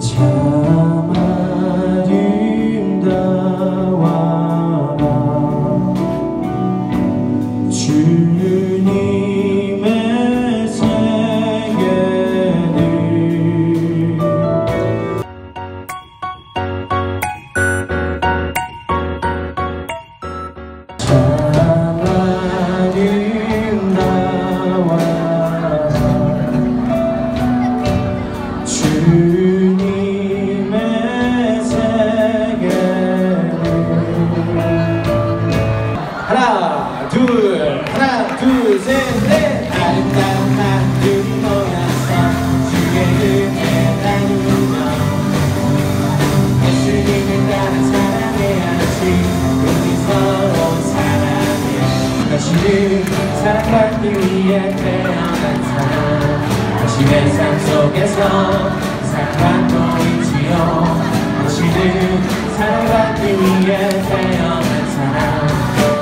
참 속에서 사랑받고 있지요. 당신은 사랑받기 위해 태어난 사람.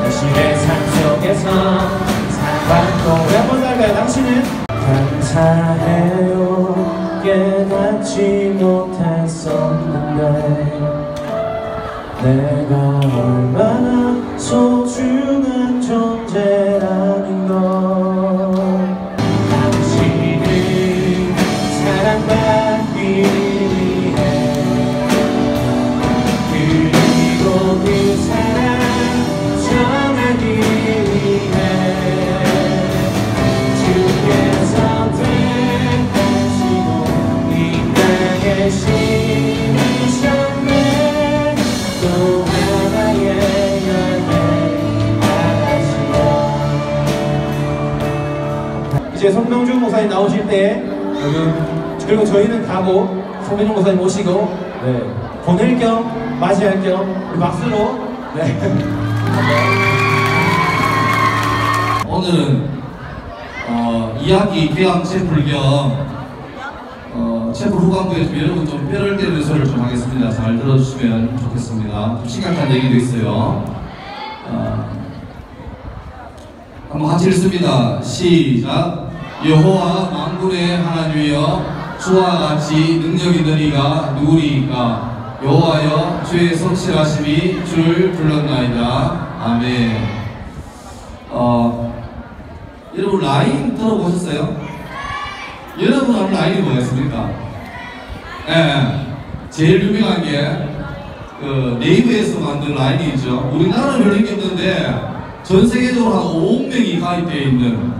당신의 삶 속에서 사랑받고 왜 한번 살까요? 당신은? 감사해요. 깨닫지 못했었는데 내가 얼마나 때 여러분 그리고 저희는 가고 성명준 목사님 오시고 네 보낼 겸 맞이할 겸 우리 박수로 네 오늘은 어, 이야기 개항 채플 겸 어, 채플 후반부에 좀 여러분 좀 뼈를 때리는 소리를 좀 하겠습니다. 잘 들어주시면 좋겠습니다. 좀 심각한 얘기도 있어요. 어, 한번 같이 읽습니다. 시작. 여호와 만군의 하나님이여 주와 같이 능력 있는 이가 누구리이까 여호와여 주의 성실하심이 주를 불렀나이다. 아멘. 어, 여러분 라인 들어보셨어요? 여러분 아는 라인이 뭐였습니까? 예, 제일 유명한 게 그 네이버에서 만든 라인이 있죠. 우리나라는 별로 없는데 전 세계적으로 한 5억 명이 가입되어 있는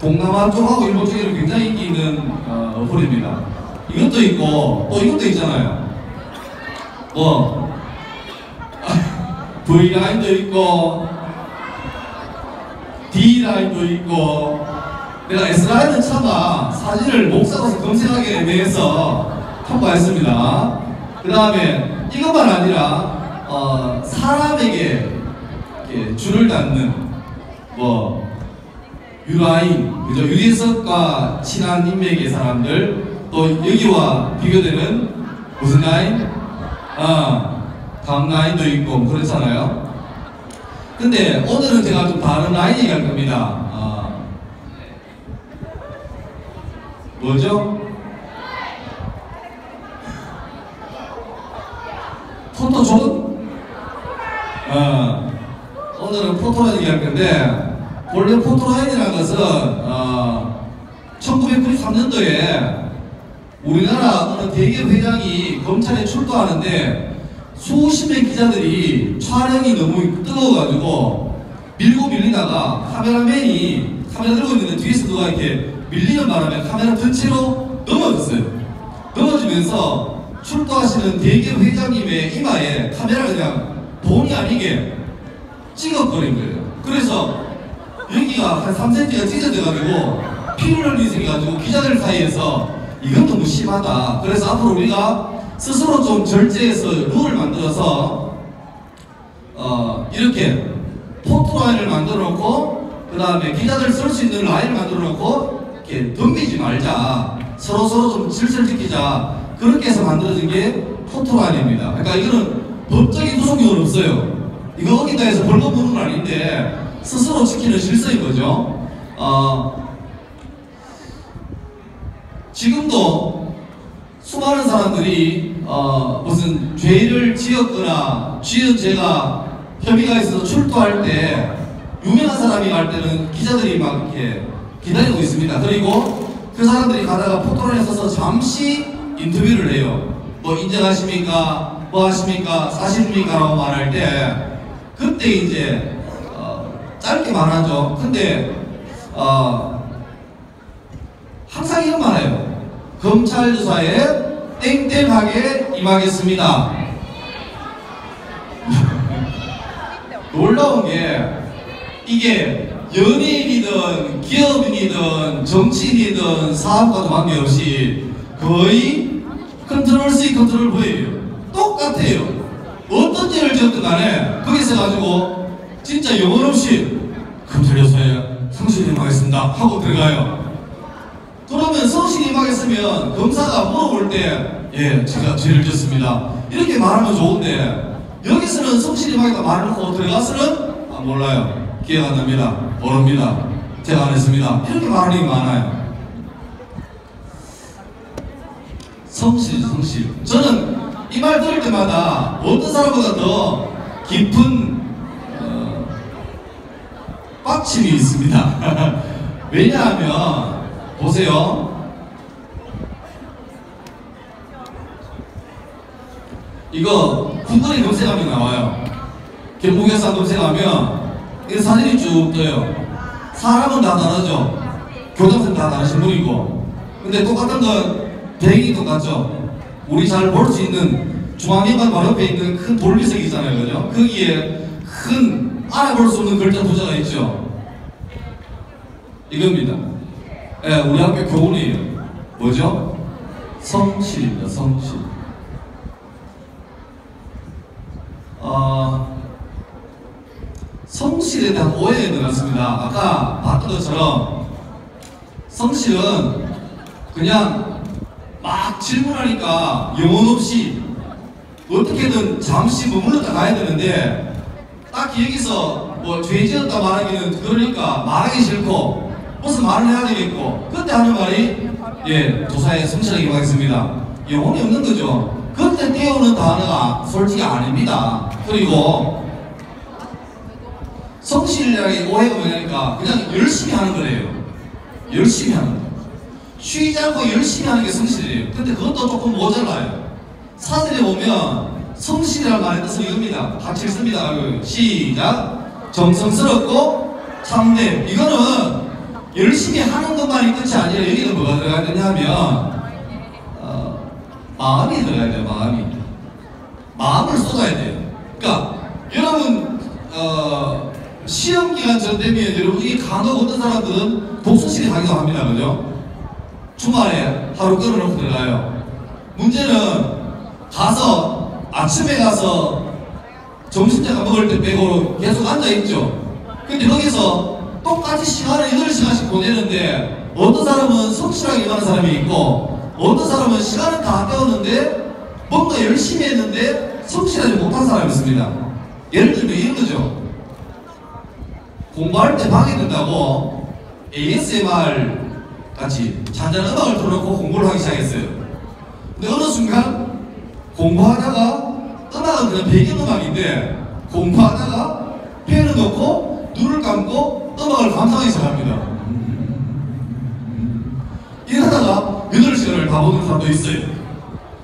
동남아 쪽하고 일본 쪽에는 굉장히 인기 있는 어, 어플입니다. 이것도 있고 또 이것도 있잖아요. 뭐 V 라인도 있고 D라인도 있고 내가 S라인은 참아 사진을 목사로서 검색하기 위해서 통과했습니다. 그 다음에 이것만 아니라 어, 사람에게 줄을 닫는 뭐 유라인, 그죠? 유리석과 친한 인맥의 사람들 또 여기와 비교되는 무슨 라인? 아, 다음 라인도 있고 뭐 그렇잖아요. 근데 오늘은 제가 좀 다른 라인 얘기할 겁니다. 아, 뭐죠? 포토존? 어, 오늘은 포토라인 얘기할 건데 원래 포토라인이라는 것은 어, 1993년도에 우리나라 어느 대기업 회장이 검찰에 출두하는데 수십 명 기자들이 촬영이 너무 뜨거워가지고 밀고 밀리다가 카메라맨이 카메라 들고 있는데 뒤에서 누가 이렇게 밀리는 바람에 카메라 전체로 넘어졌어요. 넘어지면서 출두하시는 대기업 회장님의 이마에 카메라가 그냥 본의 아니게 찍어버린 거예요. 그래서 여기가 한 3cm가 찢어져가지고 피를 흘리셔가지고 기자들 사이에서 이건 너무 심하다. 그래서 앞으로 우리가 스스로 좀 절제해서 룰을 만들어서 어 이렇게 포토 라인을 만들어 놓고 그 다음에 기자들 쓸 수 있는 라인을 만들어 놓고 이렇게 덤비지 말자. 서로 서로 좀 질서를 지키자. 그렇게 해서 만들어진 게 포토 라인입니다. 그러니까 이거는 법적인 구속력은 없어요. 이거 어긴다 해서 벌금 부는 건 아닌데 스스로 지키는 질서인 거죠. 어, 지금도 수많은 사람들이 어, 무슨 죄를 지었거나 지은 죄가 혐의가 있어서 출두할 때 유명한 사람이 갈 때는 기자들이 막 이렇게 기다리고 있습니다. 그리고 그 사람들이 가다가 포토론에 서서 잠시 인터뷰를 해요. 뭐 인정하십니까? 뭐 하십니까? 사실입니까? 라고 말할 때 그때 이제 어, 짧게 말하죠. 근데 어, 항상 이런 말 해요. 검찰 조사에 땡땡하게 임하겠습니다. 놀라운 게 이게 연예인이든 기업인이든 정치인이든 사업가도 관계없이 거의 Control C Control V예요. 똑같아요. 어떤 죄를 지었든 간에 거기서 가지고 진짜 영혼 없이 조사에 성실히 임하겠습니다 하고 들어가요. 그러면 성실히 임하겠으면 검사가 물어볼 때 예, 제가 죄를 지었습니다. 이렇게 말하면 좋은데 여기서는 성실히 임하겠다 말을 하고 들어가서는 아, 몰라요. 기억 안 납니다. 모릅니다. 제가 안 했습니다. 이렇게 말하는 게 많아요. 성실, 성실. 저는 이 말 들을 때마다 어떤 사람보다 더 깊은 어, 빡침이 있습니다. 왜냐하면 보세요. 이거 구글에 검색하면 나와요. 경북역사 검색하면 이 사진이 쭉 떠요. 사람은 다 다르죠. 교장선 다 다르신 분이고. 근데 똑같은 건 배경이 똑같죠. 우리 잘 볼 수 있는 중앙일관 바로 옆에 있는 큰 돌기석이 있잖아요. 그죠? 거기에 큰 알아볼 수 없는 글자 부자가 있죠. 이겁니다. 예, 우리 학교 교훈이에요. 뭐죠? 성실입니다. 성실. 어, 성실에 대한 오해가 들었습니다. 아까 봤던 것처럼 성실은 그냥 막 질문하니까 영혼 없이 어떻게든 잠시 머물렀다 가야 되는데 딱히 여기서 뭐 죄 지었다 말하기는 그러니까 말하기 싫고 무슨 말을 해야 되겠고 그때 하는 말이 예 조사에 성실하게 임하겠습니다. 영혼이 없는 거죠. 그때 떼우는 단어가 솔직히 아닙니다. 그리고 성실이라는 오해가 뭐냐니까 그냥 열심히 하는 거래요. 열심히 하는 거. 쉬지 않고 열심히 하는 게 성실이에요. 근데 그것도 조금 모자라요. 사전에 보면 성실이라는 말의 뜻은 이겁니다. 같이 읽습니다. 그 시작. 정성스럽고 참된. 이거는 열심히 하는 것만이 끝이 아니라 여기는 뭐가 들어가야 되냐면 어, 마음이 들어가야 돼요. 마음이. 마음을 쏟아야 돼요. 그러니까 여러분 어, 시험 기간 전 되면 여러분 이 간혹 어떤 사람들은 독서실에 가기도 합니다. 그죠? 주말에 하루 끊어놓고 들어가요. 문제는 가서 아침에 가서 점심때가 먹을 때 빼고 계속 앉아있죠. 근데 거기서 똑같이 시간을 8시간씩 보내는데 어떤 사람은 성실하게 임하는 사람이 있고 어떤 사람은 시간을 다 때웠는데 뭔가 열심히 했는데 성실하지 못한 사람이 있습니다. 예를 들면 이런 거죠. 공부할 때 방해된다고 ASMR 같이 잔잔한 음악을 틀어놓고 공부를 하기 시작했어요. 근데 어느 순간 공부하다가 음악은 그냥 배경음악인데 공부하다가 펜을 넣고 눈을 감고 음악을 감상하기 시작합니다. 이러다가 8시간을 다 보는 사람도 있어요.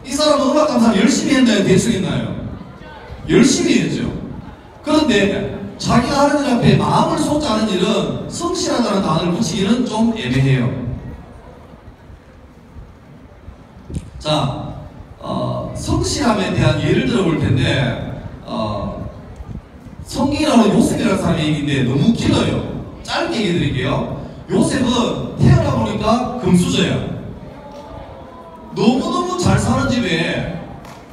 이 사람은 음악 감상 열심히 했나요? 대충 했나요? 열심히 했죠. 그런데 하는 일 앞에 마음을 않은 일은 성실하다는 단어를 붙이기는 좀 애매해요. 자, 어, 성실함에 대한 예를 들어볼 텐데 어, 성경이라는 요셉이라는 사람의 얘기인데 너무 길어요. 짧게 얘기 드릴게요. 요셉은 태어나 보니까 금수저야. 너무너무 잘 사는 집에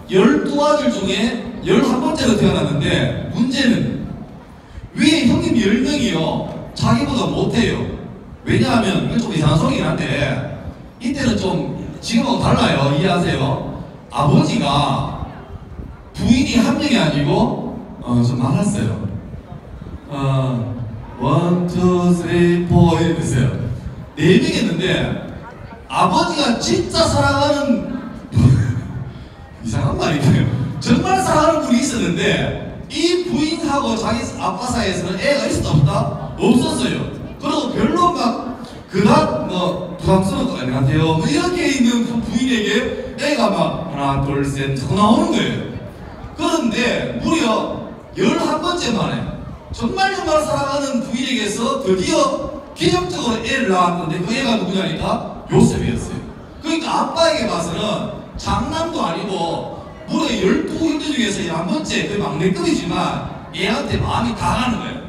12아들 중에 11번째로 태어났는데 문제는 위에 형님 10명이요. 자기보다 못해요. 왜냐하면 이건 좀 이상한 소리긴 한데 이때는 좀 지금하고 달라요. 이해하세요? 아버지가 부인이 한 명이 아니고 어, 좀 많았어요. 어, one, two, three, four 이랬어요. 네 명이었는데 아버지가 진짜 사랑하는 이상한 말이에요. 정말 사랑하는 분이 있었는데 이 부인하고 자기 아빠 사이에서는 애가 있었다 없다? 없었어요. 그리고 별로 막 그닥 뭐 부담스러운 거 안녕하세요 뭐 이렇게 있는 그 부인에게 애가 막 하나 둘셋 자꾸 나오는 거예요. 그런데 무려 11번째 만에 정말 정말 사랑하는 부인에게서 드디어 기적적으로 애를 낳았는데 그 애가 누구냐니까 요셉이었어요. 그러니까 아빠에게 봐서는 장남도 아니고 무려 12형제 중에서 11번째 그 막내급이지만 얘한테 마음이 다 가는 거예요.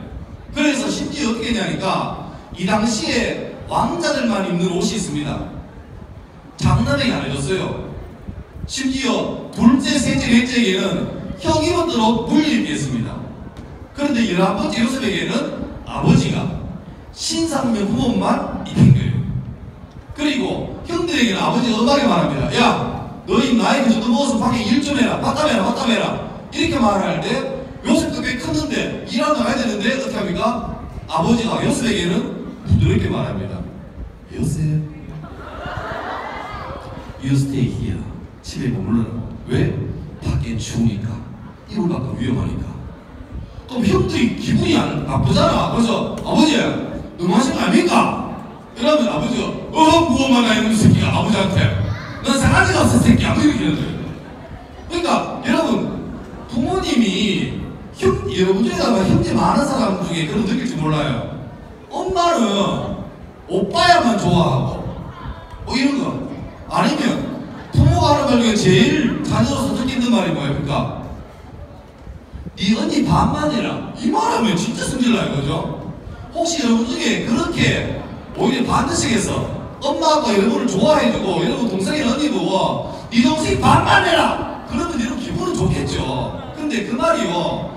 그래서 심지어 어떻게 했냐니까 이 당시에 왕자들만 입는 옷이 있습니다. 장남에게 안 해줬어요. 심지어 둘째, 셋째, 넷째에게는 형 입었던 옷 물려입혔습니다. 그런데 열아버지 요셉에게는 아버지가 신상명 부모만 입힌 거예요. 그리고 형들에게는 아버지가 음하게 말합니다. 야, 너희 나이 그 정도 먹어서 밖에 일 좀 해라. 바꿔해라, 바꿔해라. 이렇게 말할 때 요셉도 꽤 컸는데 일하러 나가야 되는데 어떻게 합니까? 아버지가 요셉에게는 부드럽게 말합니다. 요셉, you stay here. 집에 머물러라. 왜? 밖에 추우니까. 이불 밖은 위험하니까. 그럼 형들이 기분이 안 나쁘잖아. 그래서 아버지, 너무하신 거 아닙니까? 이러면 아버지가 어 무엇만 나 있는 새끼가 아버지한테 넌 상아지가 없어 새끼야 뭐 이렇게 거예요. 그러니까 여러분 부모님이 형 여러분 중에 아마 형제 많은 사람 중에 그런 거 느낄지 몰라요. 엄마는 오빠야만 좋아하고 뭐 이런 거 아니면 부모가 하는 말 중에 제일 자녀로서 느끼는 말이 뭐예요? 그러니까 네 언니 반만 해라 이 말하면 진짜 성질나요 그죠? 혹시 여러분 중에 그렇게 오히려 반대식에서 엄마가 여러분을 좋아해주고 여러분 동생이나 언니 보고 네 동생이 반만 해라 그러면 여러분 기분은 좋겠죠 근데 그 말이요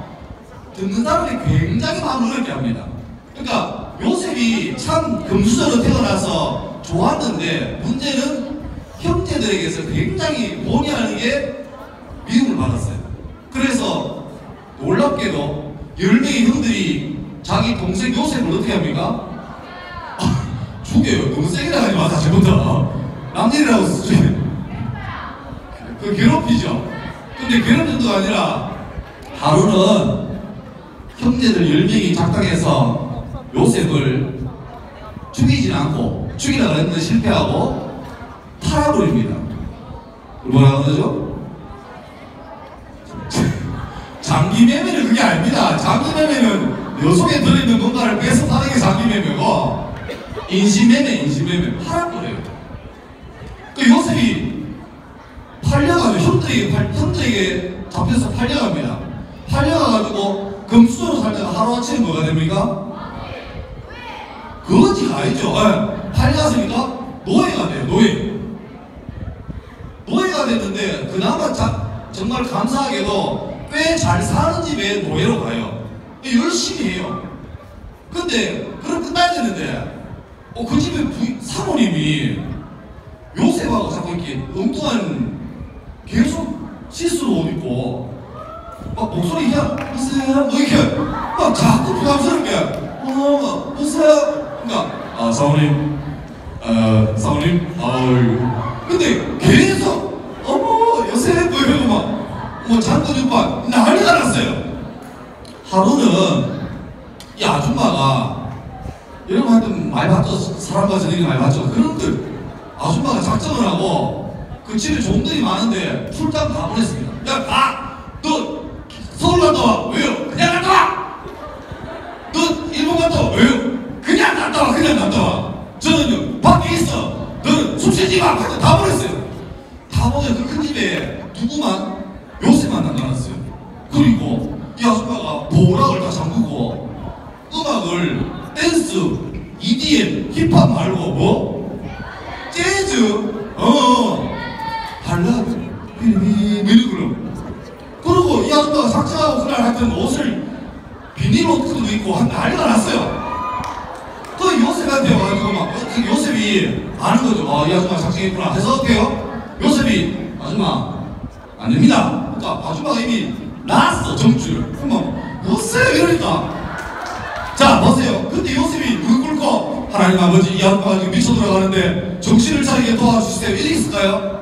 듣는 사람이 굉장히 마음을 어렵게 합니다 그러니까 요셉이 참 금수저로 태어나서 좋았는데 문제는 형제들에게서 굉장히 본의하는 게 미움을 받았어요 그래서 놀랍게도 열 명의 형들이 자기 동생 요셉을 어떻게 합니까? 아, 죽여요. 너무 세게 나가지 마, 자체부터. 남일이라고 수준에. 그 괴롭히죠. 근데 괴롭히는 거 아니라 하루는 형제들 열 명이 작당해서 요셉을 죽이진 않고 죽이려고 했는데 실패하고 팔아버립니다. 뭐라고 그러죠? 장기 매매는 그게 아닙니다. 장기 매매는 요 속에 들어있는 뭔가를 빼서 파는 게 장기 매매고 인신 매매, 인신 매매 팔아 버려요. 그 요셉이 팔려가지고 형들에게 팔, 형들에게 잡혀서 팔려갑니다. 팔려가가지고 금수저로 살다가 하루아침에 뭐가 됩니까? 거지가 아니죠. 예. 팔려갔으니까 노예가 돼요. 노예. 노예가 됐는데 그나마 자, 정말 감사하게도 꽤 잘 사는 집에 노예로 가요. 열심히 해요. 근데 그럼 끝나야 되는데 어, 그 집에 부, 사모님이 요셉하고 자꾸 이렇게 엉뚱한 계속 실수로 옷 입고 막 목소리 그냥 보세요 뭐 이렇게 막 자꾸 부담스럽게 어막 보세요 그러니까 아 사모님. 어 사모님 아유. 근데 계속 어머 요셉 뭐 이러고 막뭐 잠깐 오빠 난리가 났어요. 하루는 이 아줌마가 여러분 하여튼 많이 봤죠 사람과 저녁에 많이 봤죠 그런데 아줌마가 작정을 하고 그 집에 종들이 많은데 출장 다 보냈습니다. 야 가! 너 서울 갔다 와 왜요? 그냥 갔다 와! 너 일본 갔다 와 왜요? 그냥 와 저는요 밖에 있어 너는 숨 쉬지 마! 하여튼 다 보냈어요. 다 보내 그큰 집에 누구만 요새만 나타났어요. 그리고 이 아줌마가 보락을 다 잠그고 음악을 댄스, EDM, 힙합 말고 뭐? 재즈, 어, 발라드, 미리 그러 그리고 이 아줌마가 작정하고 그날 하여튼 옷을 비닐 옷도 입고 한 난리가 났어요. 그 요셉한테 와가지고 막, 그 요셉이 아는 거죠. 아, 이 아줌마 작정했구나. 해서 어때요? 요셉이, 아줌마, 안 됩니다. 그러니까 아줌마가 이미 나왔어, 정주를. 그러면, 보세요! 이러니까. 자, 보세요. 근데 요셉이 무릎 꿇고, 하나님 아버지, 이 아줌마가 지금 미쳐 들어가는데, 정신을 차리게 도와주세요. 이랬을까요?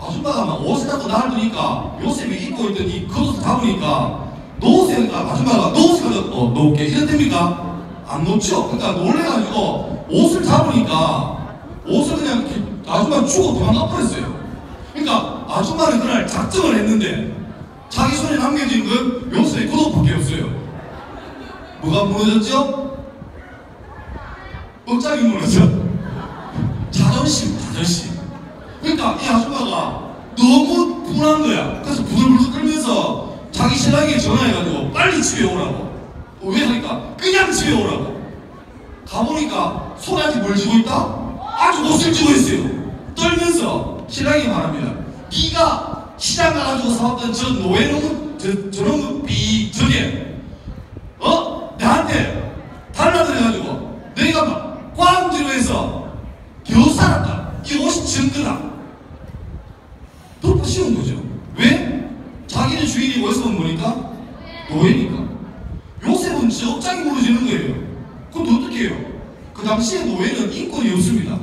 아줌마가 막 옷을 잡고 놔두니까 요셉이 입고 있더니 겉옷을 잡으니까 놓으세요. 아, 아줌마가 놓으세요. 어, 놓을게. 이래 됩니까? 안 놓죠. 그러니까 놀래가지고 옷을 잡으니까 옷을 그냥 이렇게 아줌마 주고 도망가 버렸어요. 그러니까 아줌마는 그날 작정을 했는데 자기 손에 남겨진 건 요셉의 겉옷밖에 없어요. 뭐가 무너졌죠? 억장이 무너져. 자존심, 자존심. 그러니까 이 아줌마가 너무 분한 거야. 그래서 부들부들 떨면서 자기 신랑에게 전화해가지고 빨리 집에 오라고. 어, 왜 하니까 그냥 집에 오라고. 가보니까 아직 뭘 쥐고 있다? 아주 옷을 쥐고 있어요. 떨면서 신랑이 말합니다. 네가 시장 가가지고 사왔던 저 노예놈, 저, 저놈 삐 저게 어? 나한테 달라들어가지고 내가 막 꽝지로 해서 겨우 살았다. 이 옷이 증거다. 덮어 씌운 거죠. 왜? 자기는 주인이고 요셉은 뭐니까? 노예니까. 요셉은 진짜 억장이 무너지는 거예요. 그럼 어떻게 해요? 그 당시에 노예는 인권이 없습니다.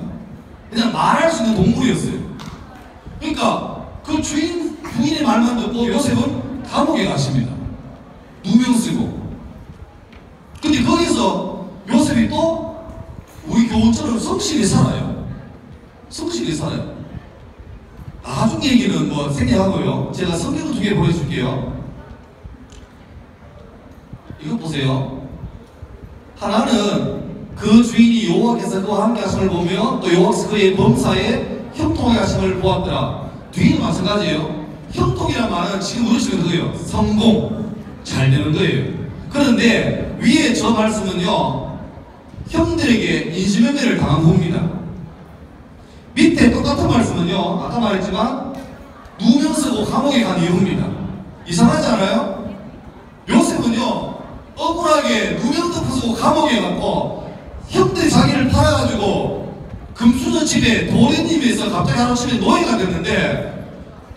그냥 말할 수 있는 동물이었어요. 그러니까 그 주인, 부인의 말만 듣고 요셉은 감옥에 가십니다. 누명 쓰고. 근데 거기서 요셉이 또 우리 교훈처럼 성실히 살아요. 성실히 살아요. 나중에 얘기는 뭐 생략하고요. 제가 성경 두개 보여줄게요. 이거 보세요. 하나는 그 주인이 여호와께서 그와 함께 하심을 보며 또 여호와께서 그의 범사에 형통하게 하심을 보았더라. 뒤는 마찬가지예요. 형통이란 말은 지금 우리식은 그거예요. 성공, 잘 되는 거예요. 그런데 위에 저 말씀은요. 형들에게 인신매매를 당한 겁니다. 밑에 똑같은 말씀은요. 아까 말했지만 누명 쓰고 감옥에 간 이유입니다. 이상하지 않아요? 요셉은요. 억울하게 누명 덮어쓰고 감옥에 갔고 형들이 자기를 팔아가지고 금수저 집에 도련님에서 갑자기 하루아침에 노예가 됐는데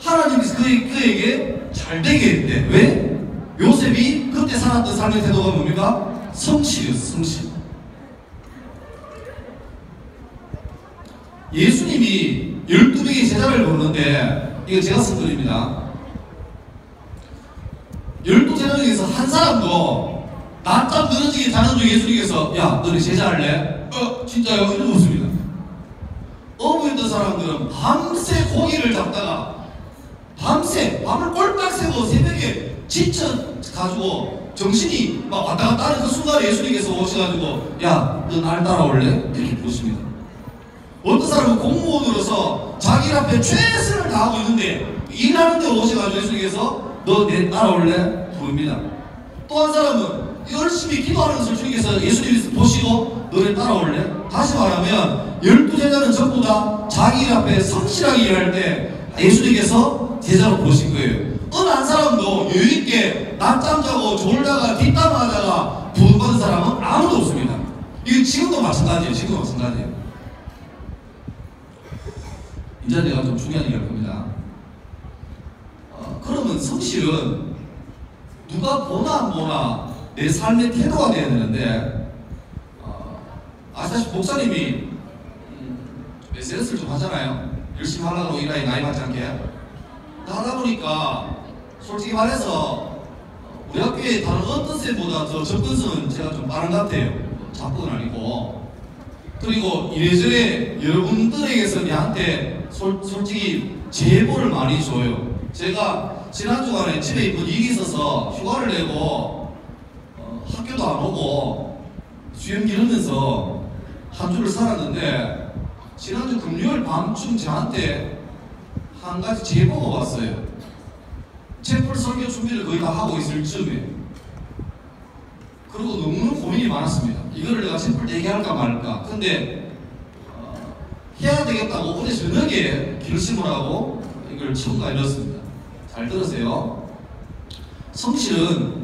하나님이 그에, 그에게 잘 되게 했대. 왜? 요셉이 그때 살았던 삶의 태도가 뭡니까? 성실이었어, 성실. 예수님이 12명의 제자를 부르는데 이거 제가 쓴 글입니다. 12제자 중에서 한 사람도 낮잠 늘어지게 자는 중 예수님께서 야 너네 제자 할래? 어 진짜요? 이러고 묻습니다. 어부였던 사람들은 밤새 고기를 잡다가 밤새 밤을 꼴딱 새고 새벽에 지쳐 가지고 정신이 막 왔다 갔다 하는 그 순간에 예수님께서 오셔가지고 야 너 날 따라올래? 이렇게 부르십니다. 어떤 사람은 공무원으로서 자기 앞에 최선을 다하고 있는데 일하는데 오셔가지고 예수님께서 너 내 따라올래? 부릅니다. 또 한 사람은 열심히 기도하는 것을 주님께서 예수님께서 보시고 너네 따라올래? 다시 말하면 열두 제자는 전부 다 자기 일 앞에 성실하게 일할 때 예수님께서 제자로 부르신 거예요. 어느 한 사람도 여유있게 낮잠 자고 졸다가 뒷담하다가 부름받은 사람은 아무도 없습니다. 이거 지금도 마찬가지예요. 지금도 마찬가지예요. 이제 내가 좀 중요한 얘기할 겁니다. 어, 그러면 성실은 누가 보나 안 보나 내 삶의 태도가 돼야 되는데 어, 아시다시피 목사님이 음, SNS를 좀 하잖아요. 열심히 하려고 일하니 나이 많지 않게 하다 보니까 솔직히 말해서 어, 우리 학교에 다른 어떤 쌤보다 저 접근성은 제가 좀 빠른 것 같아요. 자꾸는 아니고 그리고 이래저래 여러분들에게서 저한테 솔, 솔직히 제보를 많이 줘요. 제가 지난 주간에 집에 분위기 있어서 휴가를 내고 어, 학교도 안 오고 수염 기르면서 한 주를 살았는데 지난주 금요일 밤쯤 저한테 한 가지 제보가 왔어요. 채플 설교 준비를 거의 다 하고 있을 즈음에 그리고 너무너무 고민이 많았습니다. 이거를 내가 채플 때 얘기할까 말까. 근데 어, 해야 되겠다고 어제 저녁에 결심을 하고 이걸 청구가 이뤘습니다. 잘 들으세요. 성실은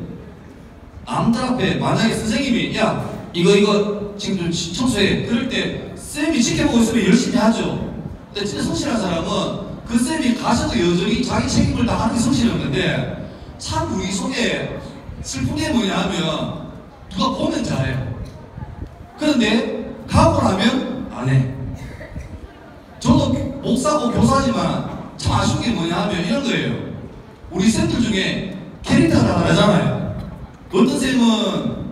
남들 앞에 만약에 선생님이 야 이거 이거 지금 좀 치- 청소해 그럴 때 쌤이 지켜보고 있으면 열심히 하죠. 근데 진짜 성실한 사람은 그 쌤이 가셔도 여전히 자기 책임을 다 하는 게 성실한 건데 참 우리 속에 슬픈 게 뭐냐 하면 누가 보면 잘해요. 그런데 가고 나면 안 해. 저도 목사고 교사지만 참 아쉬운 게 뭐냐 하면 이런 거예요. 우리 쌤들 중에 캐릭터가 다 다르잖아요. 어떤 쌤은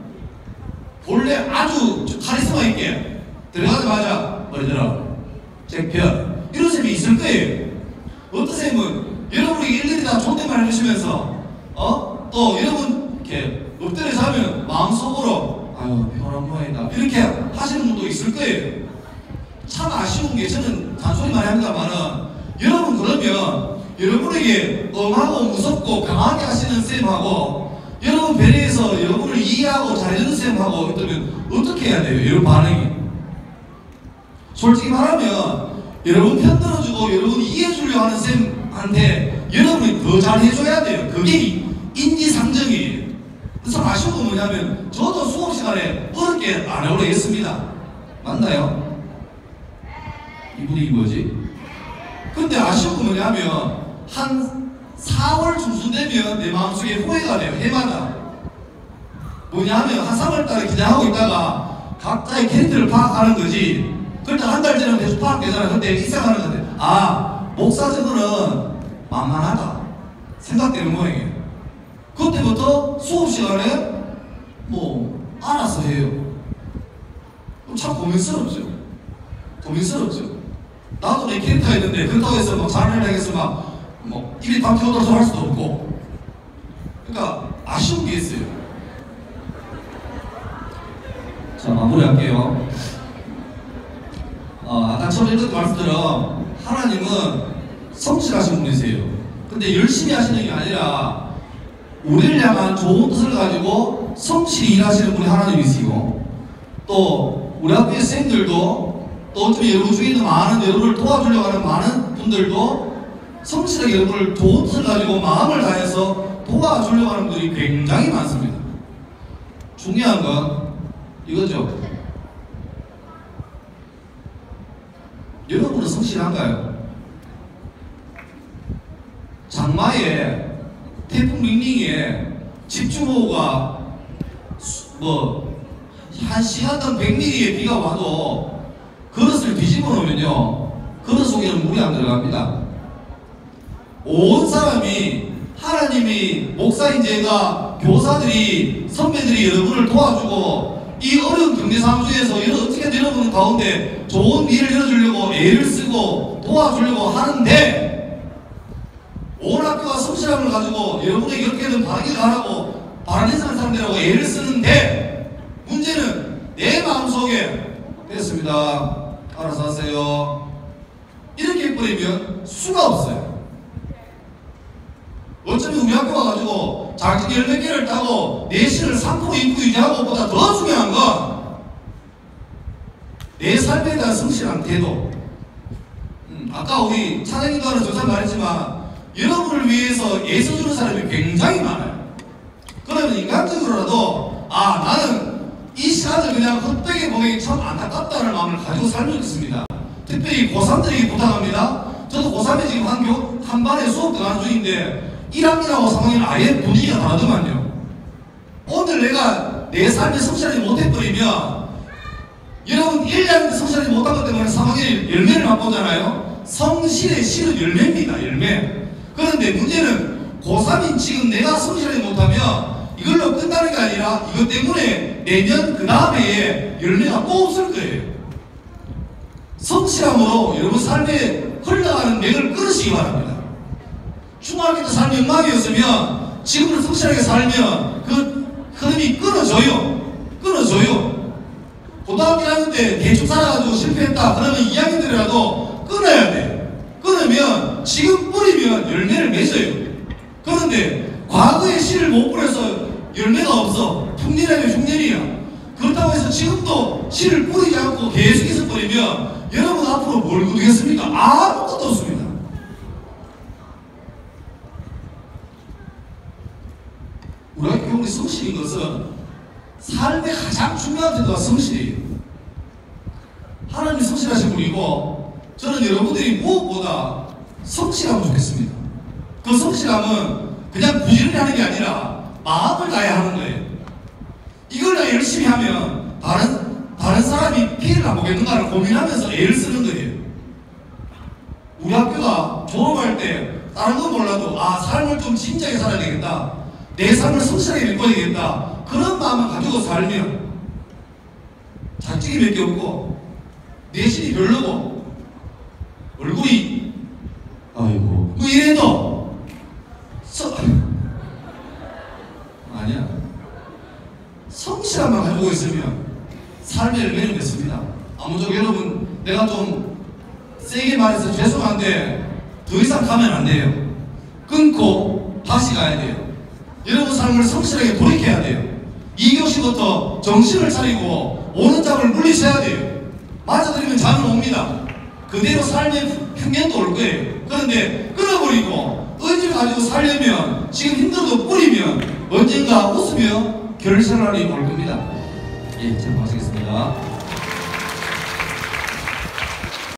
본래 아주 카리스마 있게 들어가자마자 머리 들어 잭편 이런 쌤이 있을 거예요. 어떤 쌤은 여러분이 일일이 다 존댓말 해주시면서 어? 또 여러분 이렇게 엎드려 자면 마음속으로 아유 피곤한 모양이다 이렇게 하시는 분도 있을 거예요. 참 아쉬운 게 저는 잔소리만 합니다만은 여러분 그러면 여러분에게 엄하고 무섭고 강하게 하시는 쌤하고 여러분 배려해서 여러분을 이해하고 잘해주는 쌤하고 있다면 어떻게 해야 돼요? 이런 반응이 솔직히 말하면 여러분 편 들어주고 여러분 이해해주려 하는 쌤한테 여러분이 더 잘해줘야 돼요. 그게 인지상정이에요. 그래서 아쉬운 건 뭐냐면 저도 수업 시간에 어렵게 안 해오려 했습니다. 맞나요? 이 분위기 뭐지? 근데 아쉬운 건 뭐냐면 한 4월 중순 되면 내 마음속에 후회가 돼요. 해마다. 뭐냐면 한 3월 달에 기장하고 있다가 각자의 캐릭터를 파악하는 거지. 그때 한 달 전에 대충 파악되잖아요. 근데 이 생각하는 건데 아 목사 저거는 만만하다. 생각되는 모양이에요. 그때부터 수업 시간에 뭐 알아서 해요. 참 고민스럽죠. 고민스럽죠. 나도 내 캐릭터 있는데 그렇다고 해서 막 잘하려고 해서 막, 뭐, 입이 박혀들어서 할 수도 없고. 그러니까, 아쉬운 게 있어요. 자, 마무리할게요. 어, 아까 처음에 읽었던 말씀처럼, 하나님은 성실하신 분이세요. 근데 열심히 하시는 게 아니라, 우리를 향한 좋은 뜻을 가지고 성실히 일하시는 분이 하나님이시고, 또, 우리 학교의 쌤들도 또 어쩌면 여러분 중에 있는 많은 여러분을 도와주려고 하는 많은 분들도 성실하게 여러분을 좋은 뜻을 가지고 마음을 다해서 도와주려고 하는 분들이 굉장히 많습니다. 중요한 건 이거죠. 여러분은 성실한가요? 장마에 태풍 링링에 집중호우가 뭐 한 시간당 100mm의 비가 와도 그릇을 뒤집어 놓으면요 그릇 속에는 물이 안 들어갑니다 온 사람이 하나님이 목사인 제가 교사들이 선배들이 여러분을 도와주고 이 어려운 경제 상황 중에서 어떻게 여러분 가운데 좋은 일을 이뤄주려고 애를 쓰고 도와주려고 하는데 온 학교가 성실함을 가지고 여러분에게 어떻게든 바르게 가라고 바르는 사람들하고 애를 쓰는데 문제는 내 마음속에 됐습니다. 알아서 하세요. 이렇게 해버리면 수가 없어요. 우리 학교 와가지고 자기 열몇 개를 따고 내신을 3% 인구 유지하고 보다 더 중요한 건 내 삶에 대한 성실한 태도. 음, 아까 우리 차장님도 하는 조사 말했지만 여러분을 위해서 애써주는 사람이 굉장히 많아요. 그러면 인간적으로라도 아 나는 이 시간을 그냥 헛되게 보내기 참 안타깝다는 마음을 가지고 살고 있습니다. 특별히 고3들에게 부탁합니다. 저도 고3에 지금 한, 교, 한 반에 수업 들어가는 중인데 1학년하고 3학년 아예 분위기가 다르더만요. 오늘 내가 내 삶에 성실하지 못해버리면 여러분 1년 성실하지 못한 것 때문에 3학년이 열매를 맛보잖아요. 성실의 실은 열매입니다. 열매. 그런데 문제는 고3인 지금 내가 성실하지 못하면 이걸로 끝나는 게 아니라 이것 때문에 내년 그 다음에 열매가 또 없을 거예요. 성실함으로 여러분 삶에 흘러가는 맥을 끊으시기 바랍니다. 중학교 때 삶이 엉망이었으면 지금은 성실하게 살면 그 흐름이 끊어져요. 끊어져요. 고등학교 때 대충 살아가지고 실패했다. 그러면 2학년 때라도 끊어야 돼. 끊으면 지금 뿌리면 열매를 맺어요. 그런데 과거의 씨를 못 뿌려서 열매가 없어. 흉년이면 흉년이야. 그렇다고 해서 지금도 씨를 뿌리지 않고 계속해서 뿌리면 여러분 앞으로 뭘 거두겠습니까? 아무것도 없습니다. 우리 학교 교훈이 성실인 것은 삶의 가장 중요한 태도가 성실이에요. 하나님이 성실하신 분이고 저는 여러분들이 무엇보다 성실하면 좋겠습니다. 그 성실함은 그냥 부지런히 하는 게 아니라 마음을 다해야 하는 거예요. 이걸 다 열심히 하면 다른 다른 사람이 피해를 안 보겠는가를 고민하면서 애를 쓰는 거예요. 우리 학교가 졸업할 때 다른 건 몰라도 아 삶을 좀 진지하게 살아야 되겠다. 내 삶을 성실하게 읽어야 되겠다. 그런 마음을 가지고 살면 자식이 몇 개 없고 내신이 별로고 얼굴이 아이고 뭐 이래도 서 아니야 성실함만 가지고 있으면 삶의 열매를 맺습니다. 아무쪼록 여러분 내가 좀 세게 말해서 죄송한데 더 이상 가면 안 돼요. 끊고 다시 가야 돼요. 여러분 삶을 성실하게 돌이켜야 돼요. 2교시부터 정신을 차리고 오는 잠을 물리셔야 돼요. 맞아들이면 잠은 옵니다. 그대로 삶의 평면도 올 그런데 끊어버리고 의지를 가지고 살려면 지금 힘들어도 뿌리면 언젠가 웃으며 결실날이 올 겁니다. 예, 잘 마치겠습니다.